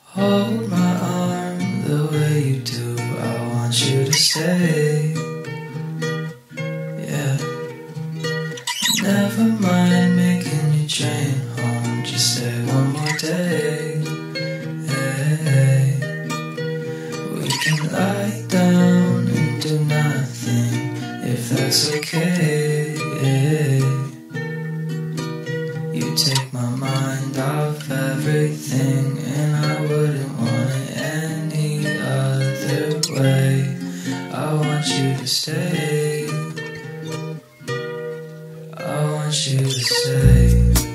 Hold my arm the way you do. I want you to stay. Yeah. Never mind making you train home. Just stay one more day. Hey. We can lie down and do nothing if that's okay. You take my mind off everything, and I wouldn't want it any other way. I want you to stay. I want you to stay.